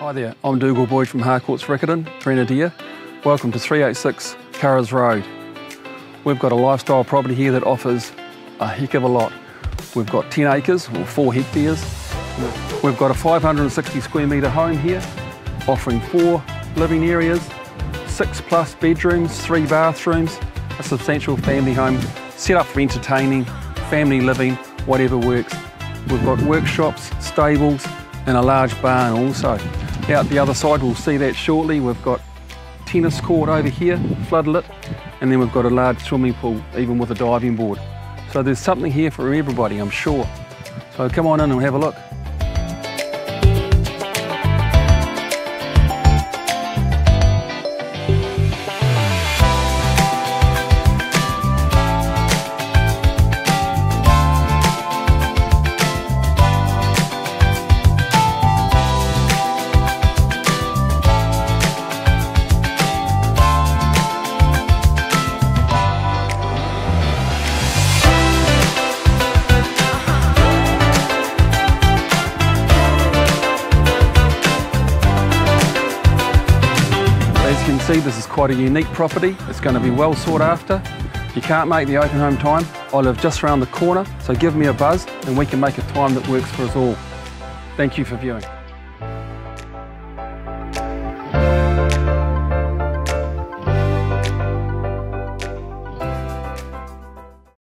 Hi there, I'm Dougal Boyd from Harcourts Riccarton, Grenadier. Welcome to 386 Curraghs Road. We've got a lifestyle property here that offers a heck of a lot. We've got 10 acres, or 4 hectares. We've got a 560 square metre home here, offering four living areas, six plus bedrooms, three bathrooms, a substantial family home, set up for entertaining, family living, whatever works. We've got workshops, stables, and a large barn also. Out the other side, we'll see that shortly, we've got tennis court over here, floodlit, and then we've got a large swimming pool, even with a diving board. So there's something here for everybody, I'm sure. So come on in and have a look. Can see, this is quite a unique property. It's going to be well sought after. If you can't make the open home time. I live just around the corner, so give me a buzz and we can make a time that works for us all. Thank you for viewing.